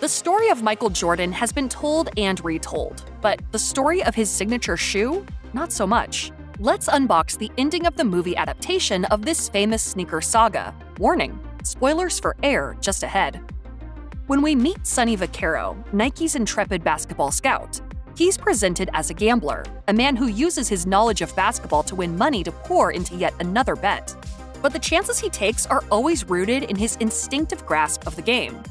The story of Michael Jordan has been told and retold, but the story of his signature shoe? Not so much. Let's unbox the ending of the movie adaptation of this famous sneaker saga. Warning spoilers for Air just ahead. When we meet Sonny Vaccaro, Nike's intrepid basketball scout, he's presented as a gambler, a man who uses his knowledge of basketball to win money to pour into yet another bet. But the chances he takes are always rooted in his instinctive grasp of the game.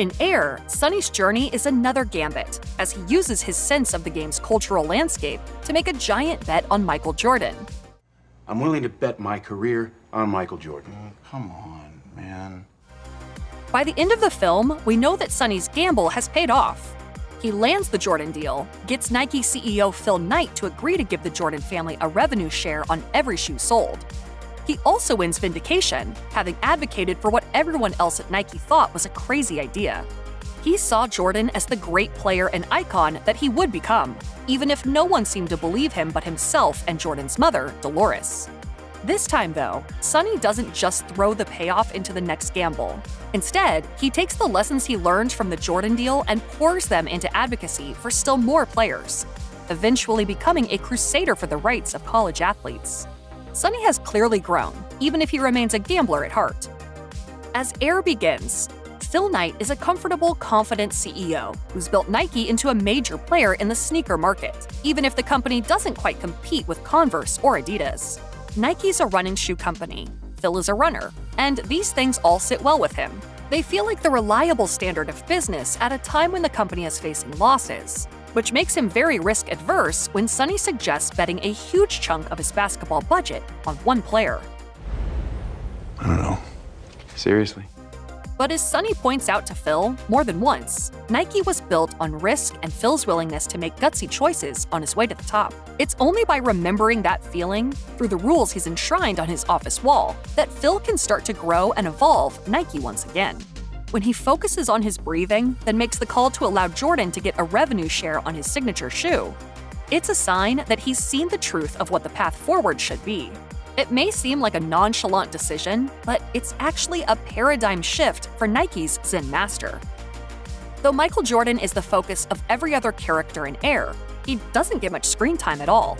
In Air, Sonny's journey is another gambit, as he uses his sense of the game's cultural landscape to make a giant bet on Michael Jordan. I'm willing to bet my career on Michael Jordan. Oh, come on, man. By the end of the film, we know that Sonny's gamble has paid off. He lands the Jordan deal, gets Nike CEO Phil Knight to agree to give the Jordan family a revenue share on every shoe sold. He also wins vindication, having advocated for what everyone else at Nike thought was a crazy idea. He saw Jordan as the great player and icon that he would become, even if no one seemed to believe him but himself and Jordan's mother, Deloris. This time, though, Sonny doesn't just throw the payoff into the next gamble. Instead, he takes the lessons he learned from the Jordan deal and pours them into advocacy for still more players, eventually becoming a crusader for the rights of college athletes. Sonny has clearly grown, even if he remains a gambler at heart. As Air begins, Phil Knight is a comfortable, confident CEO who's built Nike into a major player in the sneaker market, even if the company doesn't quite compete with Converse or Adidas. Nike's a running shoe company, Phil is a runner, and these things all sit well with him. They feel like the reliable standard of business at a time when the company is facing losses, which makes him very risk adverse when Sonny suggests betting a huge chunk of his basketball budget on one player. I don't know. Seriously? But as Sonny points out to Phil more than once, Nike was built on risk and Phil's willingness to make gutsy choices on his way to the top. It's only by remembering that feeling, through the rules he's enshrined on his office wall, that Phil can start to grow and evolve Nike once again. When he focuses on his breathing, then makes the call to allow Jordan to get a revenue share on his signature shoe, it's a sign that he's seen the truth of what the path forward should be. It may seem like a nonchalant decision, but it's actually a paradigm shift for Nike's Zen master. Though Michael Jordan is the focus of every other character in Air, he doesn't get much screen time at all.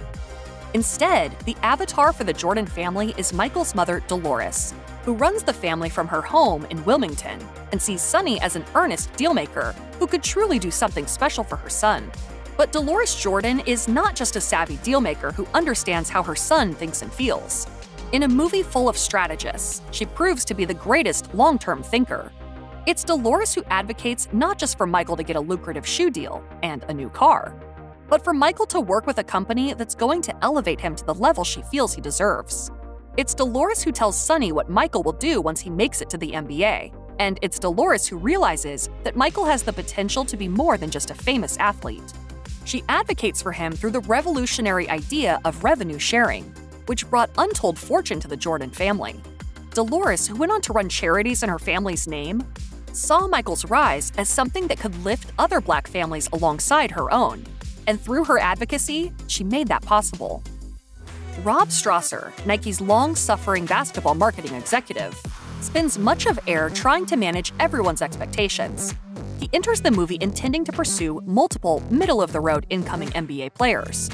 Instead, the avatar for the Jordan family is Michael's mother, Deloris, who runs the family from her home in Wilmington and sees Sonny as an earnest dealmaker who could truly do something special for her son. But Deloris Jordan is not just a savvy dealmaker who understands how her son thinks and feels. In a movie full of strategists, she proves to be the greatest long term thinker. It's Deloris who advocates not just for Michael to get a lucrative shoe deal and a new car, but for Michael to work with a company that's going to elevate him to the level she feels he deserves. It's Deloris who tells Sonny what Michael will do once he makes it to the NBA, and it's Deloris who realizes that Michael has the potential to be more than just a famous athlete. She advocates for him through the revolutionary idea of revenue sharing, which brought untold fortune to the Jordan family. Deloris, who went on to run charities in her family's name, saw Michael's rise as something that could lift other black families alongside her own. And through her advocacy, she made that possible. Rob Strasser, Nike's long suffering basketball marketing executive, spends much of Air trying to manage everyone's expectations. He enters the movie intending to pursue multiple middle of the road incoming NBA players,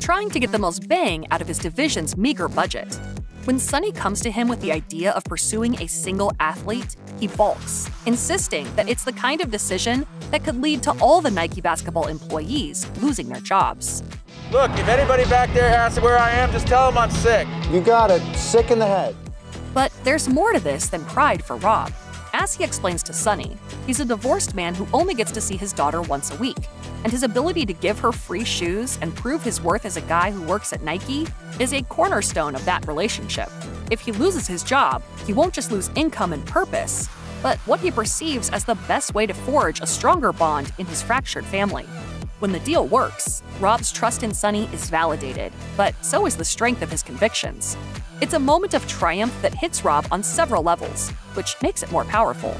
trying to get the most bang out of his division's meager budget. When Sonny comes to him with the idea of pursuing a single athlete, he balks, insisting that it's the kind of decision that could lead to all the Nike basketball employees losing their jobs. Look, if anybody back there asks where I am, just tell them I'm sick. You got it. Sick in the head. But there's more to this than pride for Rob. As he explains to Sonny, he's a divorced man who only gets to see his daughter once a week, and his ability to give her free shoes and prove his worth as a guy who works at Nike is a cornerstone of that relationship. If he loses his job, he won't just lose income and purpose, but what he perceives as the best way to forge a stronger bond in his fractured family. When the deal works, Rob's trust in Sonny is validated, but so is the strength of his convictions. It's a moment of triumph that hits Rob on several levels, which makes it more powerful.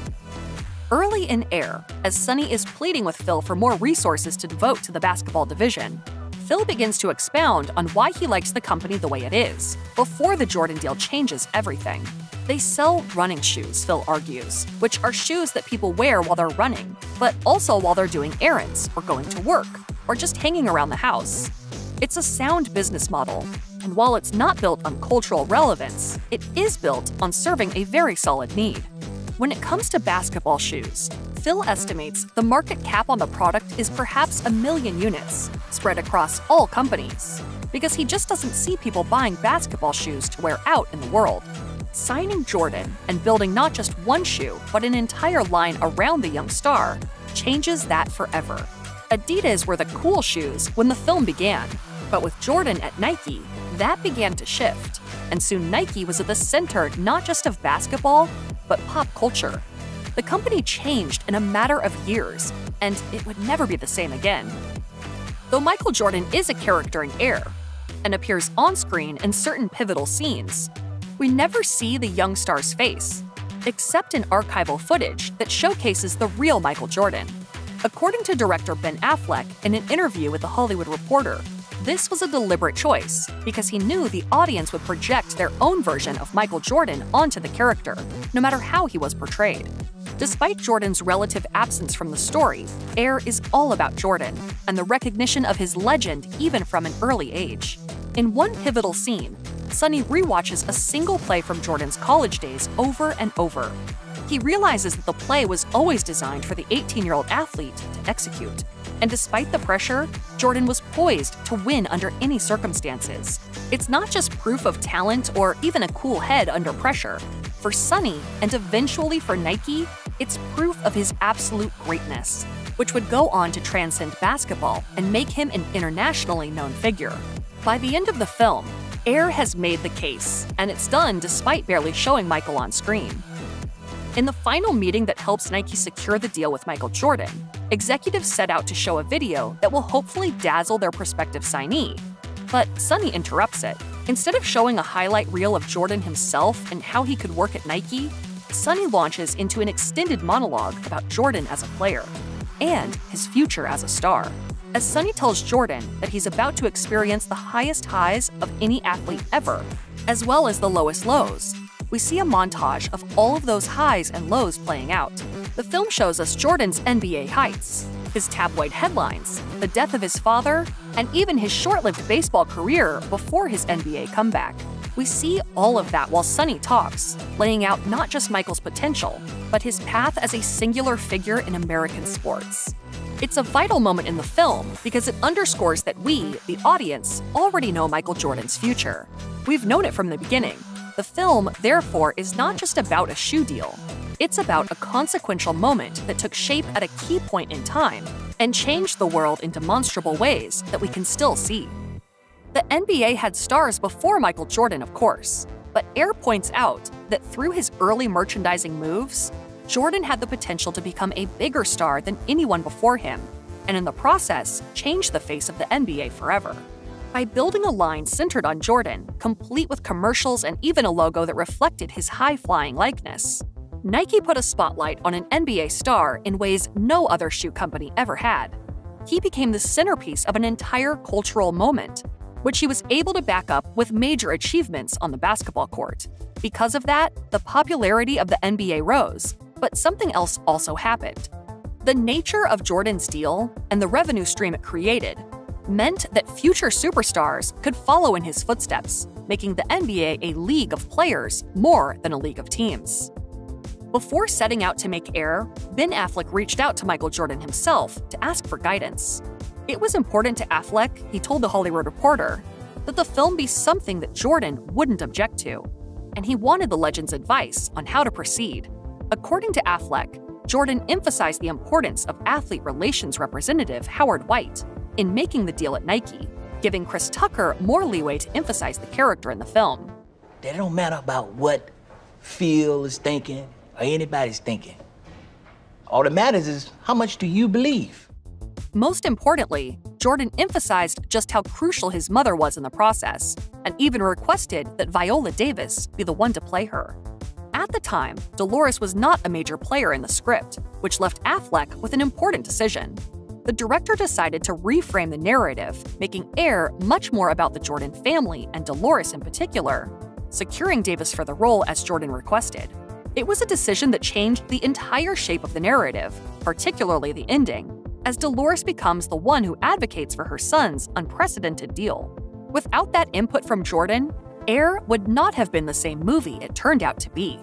Early in Air, as Sonny is pleading with Phil for more resources to devote to the basketball division, Phil begins to expound on why he likes the company the way it is, before the Jordan deal changes everything. They sell running shoes, Phil argues, which are shoes that people wear while they're running. but also while they're doing errands or going to work or just hanging around the house. It's a sound business model, and while it's not built on cultural relevance, it is built on serving a very solid need. When it comes to basketball shoes, Phil estimates the market cap on the product is perhaps a million units, spread across all companies, because he just doesn't see people buying basketball shoes to wear out in the world. Signing Jordan and building not just one shoe, but an entire line around the young star changes that forever. Adidas were the cool shoes when the film began, but with Jordan at Nike, that began to shift, and soon Nike was at the center not just of basketball, but pop culture. The company changed in a matter of years, and it would never be the same again. Though Michael Jordan is a character in Air and appears on screen in certain pivotal scenes, we never see the young star's face, except in archival footage that showcases the real Michael Jordan. According to director Ben Affleck in an interview with The Hollywood Reporter, this was a deliberate choice because he knew the audience would project their own version of Michael Jordan onto the character, no matter how he was portrayed. Despite Jordan's relative absence from the story, Air is all about Jordan and the recognition of his legend even from an early age. In one pivotal scene, Sonny rewatches a single play from Jordan's college days over and over. He realizes that the play was always designed for the 18 year old athlete to execute. And despite the pressure, Jordan was poised to win under any circumstances. It's not just proof of talent or even a cool head under pressure. For Sonny, and eventually for Nike, it's proof of his absolute greatness, which would go on to transcend basketball and make him an internationally known figure. By the end of the film, Air has made the case, and it's done despite barely showing Michael on screen. In the final meeting that helps Nike secure the deal with Michael Jordan, executives set out to show a video that will hopefully dazzle their prospective signee. But Sonny interrupts it. Instead of showing a highlight reel of Jordan himself and how he could work at Nike, Sonny launches into an extended monologue about Jordan as a player and his future as a star. As Sonny tells Jordan that he's about to experience the highest highs of any athlete ever, as well as the lowest lows, we see a montage of all of those highs and lows playing out. The film shows us Jordan's NBA heights, his tabloid headlines, the death of his father, and even his short lived baseball career before his NBA comeback. We see all of that while Sonny talks, laying out not just Michael's potential, but his path as a singular figure in American sports. It's a vital moment in the film because it underscores that we, the audience, already know Michael Jordan's future. We've known it from the beginning, the film, therefore, is not just about a shoe deal. It's about a consequential moment that took shape at a key point in time and changed the world in demonstrable ways that we can still see. The NBA had stars before Michael Jordan, of course, but Air points out that through his early merchandising moves, Jordan had the potential to become a bigger star than anyone before him, and in the process, change the face of the NBA forever by building a line centered on Jordan, complete with commercials and even a logo that reflected his high flying likeness. Nike put a spotlight on an NBA star in ways no other shoe company ever had. He became the centerpiece of an entire cultural moment, which he was able to back up with major achievements on the basketball court. Because of that, the popularity of the NBA rose, but something else also happened. The nature of Jordan's deal and the revenue stream it created meant that future superstars could follow in his footsteps, making the NBA a league of players more than a league of teams. Before setting out to make Air, Ben Affleck reached out to Michael Jordan himself to ask for guidance. It was important to Affleck, he told The Hollywood Reporter, that the film be something that Jordan wouldn't object to, and he wanted the legend's advice on how to proceed. According to Affleck, Jordan emphasized the importance of athlete relations representative Howard White, in making the deal at Nike, giving Chris Tucker more leeway to emphasize the character in the film. That don't matter about what Phil is thinking or anybody's thinking. All that matters is how much do you believe? Most importantly, Jordan emphasized just how crucial his mother was in the process, and even requested that Viola Davis be the one to play her. At the time, Deloris was not a major player in the script, which left Affleck with an important decision. The director decided to reframe the narrative, making Air much more about the Jordan family and Deloris in particular, securing Davis for the role as Jordan requested. It was a decision that changed the entire shape of the narrative, particularly the ending, as Deloris becomes the one who advocates for her son's unprecedented deal. Without that input from Jordan, Air would not have been the same movie it turned out to be.